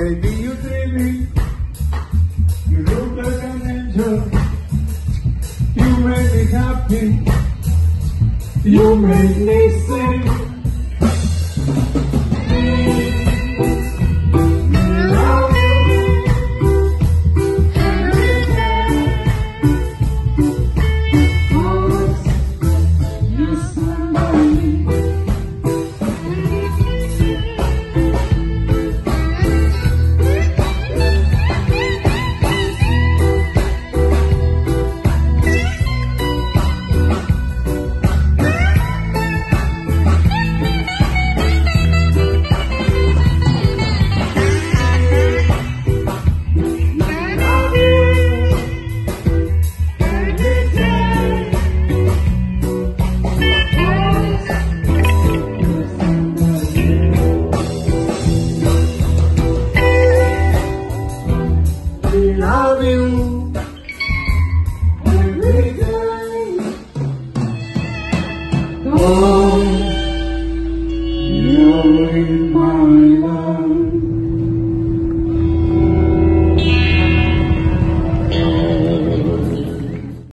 Baby, you thrill. You look like an angel. You make me happy. You make me sing. my love.